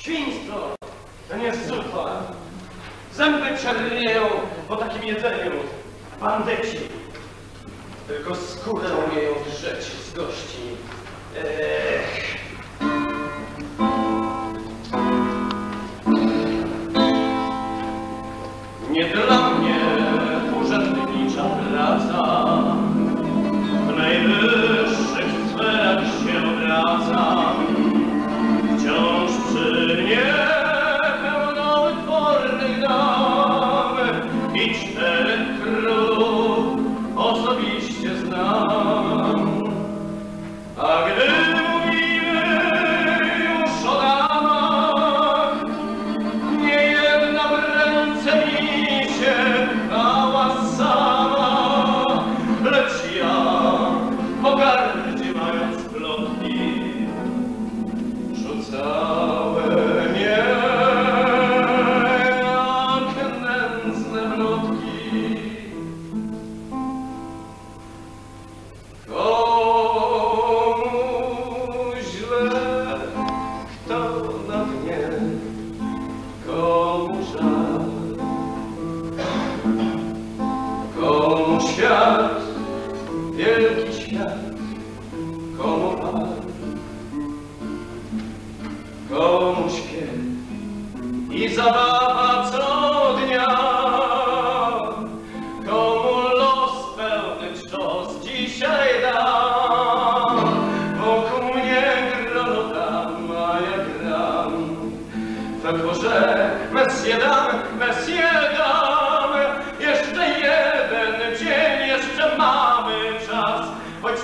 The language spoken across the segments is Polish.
Świństwo to nie zupa. Zęby czernieją po takim jedzeniu. Bandyci tylko skórę umieją drzeć z gości. Ech. Nie i wielki świat, komu pan, komu śpiew i zabawa co dnia, komu los pełny czos dzisiaj da. Wokół mnie grono tam, a ja gram we dworze Messie dam, Messie.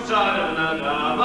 Sarnada